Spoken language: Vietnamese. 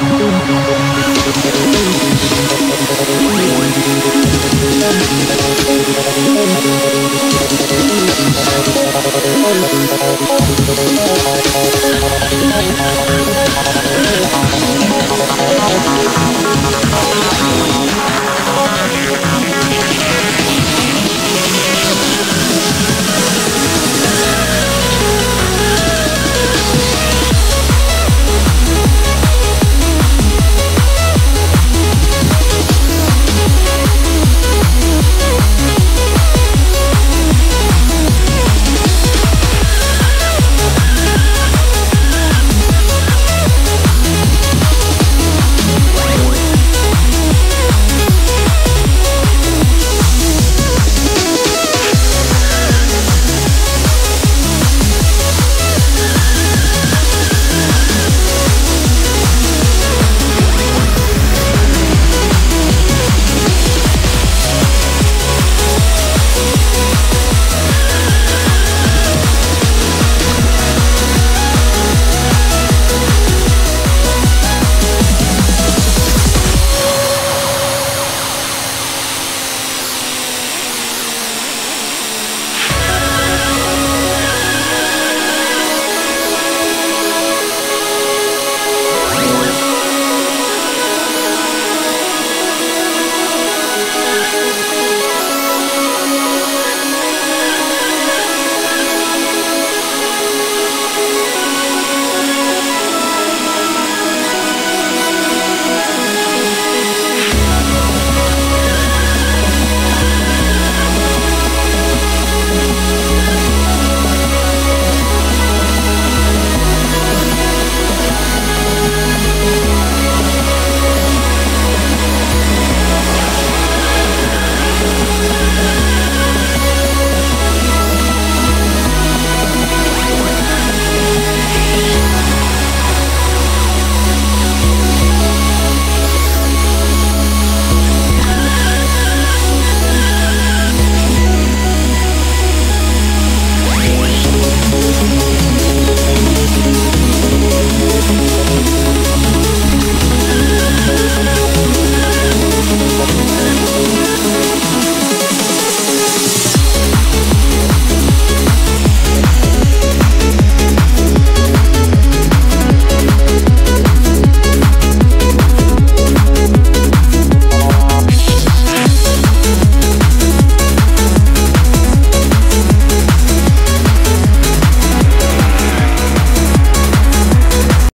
đúng đúng đúng đúng